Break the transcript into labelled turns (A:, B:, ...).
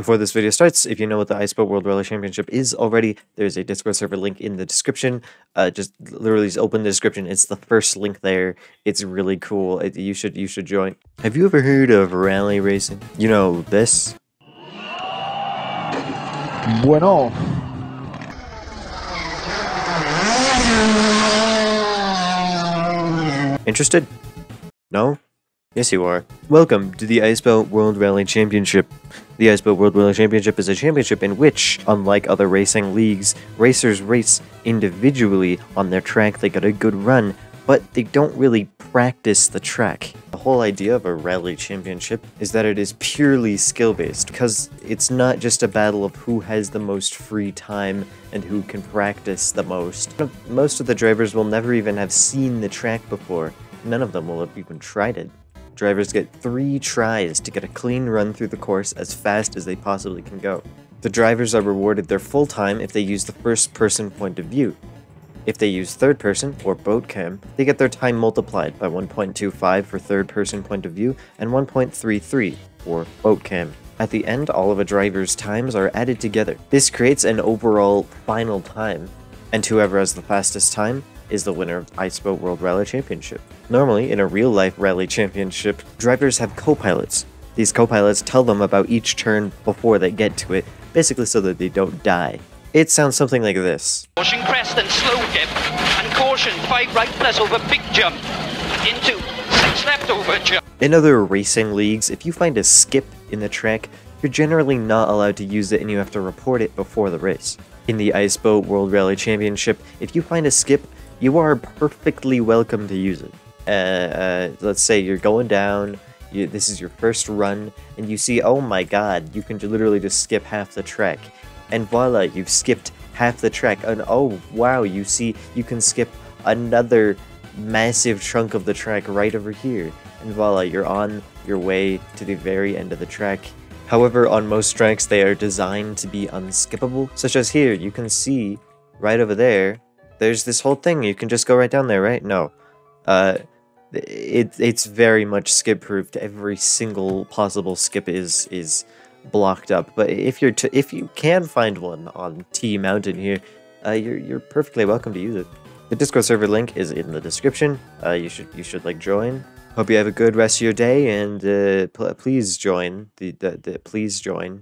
A: Before this video starts, if you know what the Iceboat World Rally Championship is already, there's a Discord server link in the description. Uh, just literally just open the description. It's the first link there. It's really cool. It, you should you should join. Have you ever heard of rally racing? You know this?
B: Bueno,
A: Interested? No? Yes, you are. Welcome to the Iceboat World Rally Championship. The Iceboat World Rally Championship is a championship in which, unlike other racing leagues, racers race individually on their track. They get a good run, but they don't really practice the track. The whole idea of a rally championship is that it is purely skill based, because it's not just a battle of who has the most free time and who can practice the most. Most of the drivers will never even have seen the track before. None of them will have even tried it. Drivers get three tries to get a clean run through the course as fast as they possibly can go. The drivers are rewarded their full time if they use the first person point of view. If they use third person, or boat cam, they get their time multiplied by 1.25 for third person point of view and 1.33 for boat cam. At the end, all of a driver's times are added together. This creates an overall final time, and whoever has the fastest time is the winner of Iceboat World Rally Championship. Normally, in a real life rally championship, drivers have co pilots. These co pilots tell them about each turn before they get to it, basically so that they don't die. It sounds something like this.
C: Caution crest and slow dip. And caution, 5 right plus over big jump. Into 6 left over jump.
A: In other racing leagues, if you find a skip in the track, you're generally not allowed to use it and you have to report it before the race. In the Iceboat World Rally Championship, if you find a skip, you are perfectly welcome to use it. Uh, uh, let's say you're going down, you, this is your first run, and you see, oh my god, you can literally just skip half the track. And voila, you've skipped half the track. And oh wow, you see, you can skip another massive chunk of the track right over here. And voila, you're on your way to the very end of the track. However, on most tracks, they are designed to be unskippable, such as here, you can see right over there, there's this whole thing. You can just go right down there, right? No. Uh, it, it's very much skip proofed. Every single possible skip is is blocked up. But if you're if you can find one on T Mountain here, uh, you're you're perfectly welcome to use it. The Discord server link is in the description. Uh, you should you should like join. Hope you have a good rest of your day, and uh, pl- please join the, the, the please join